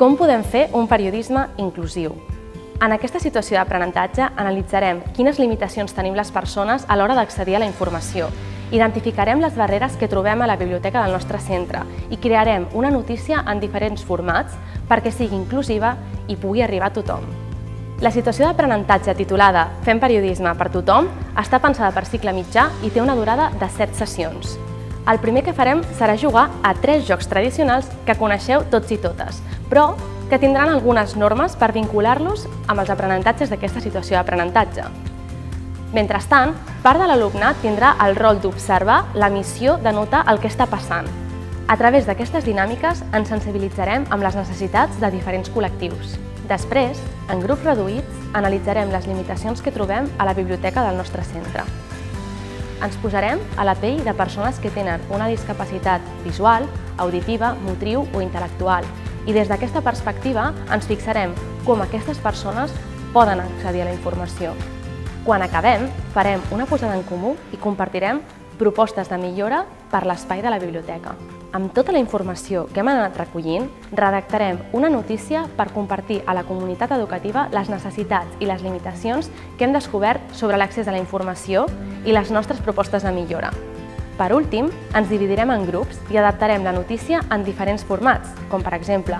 Com podem fer un periodisme inclusiu? En aquesta situació d'aprenentatge analitzarem quines limitacions tenim les persones a l'hora d'accedir a la informació, identificarem les barreres que trobem a la biblioteca del nostre centre i crearem una notícia en diferents formats perquè sigui inclusiva i pugui arribar a tothom. La situació d'aprenentatge titulada Fem periodisme per tothom està pensada per cicle mitjà i té una durada de 7 sessions. El primer que farem serà jugar a tres jocs tradicionals que coneixeu tots i totes, però que tindran algunes normes per vincular-los amb els aprenentatges d'aquesta situació d'aprenentatge. Mentrestant, part de l'alumnat tindrà el rol d'observar la missió de notar el que està passant. A través d'aquestes dinàmiques ens sensibilitzarem amb les necessitats de diferents col·lectius. Després, en grups reduïts, analitzarem les limitacions que trobem a la biblioteca del nostre centre. Ens posarem a la pell de persones que tenen una discapacitat visual, auditiva, motriu o intel·lectual i des d'aquesta perspectiva ens fixarem com aquestes persones poden accedir a la informació. Quan acabem, farem una posada en comú i compartirem propostes de millora per l'espai de la biblioteca. Amb tota la informació que hem anat recollint, redactarem una notícia per compartir a la comunitat educativa les necessitats i les limitacions que hem descobert sobre l'accés a la informació i les nostres propostes de millora. Per últim, ens dividirem en grups i adaptarem la notícia en diferents formats, com per exemple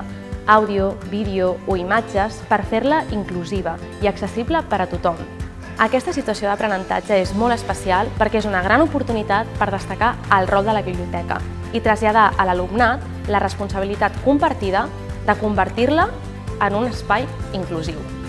àudio, vídeo o imatges per fer-la inclusiva i accessible per a tothom. Aquesta situació d'aprenentatge és molt especial perquè és una gran oportunitat per destacar el rol de la biblioteca i traslladar a l'alumnat la responsabilitat compartida de convertir-la en un espai inclusiu.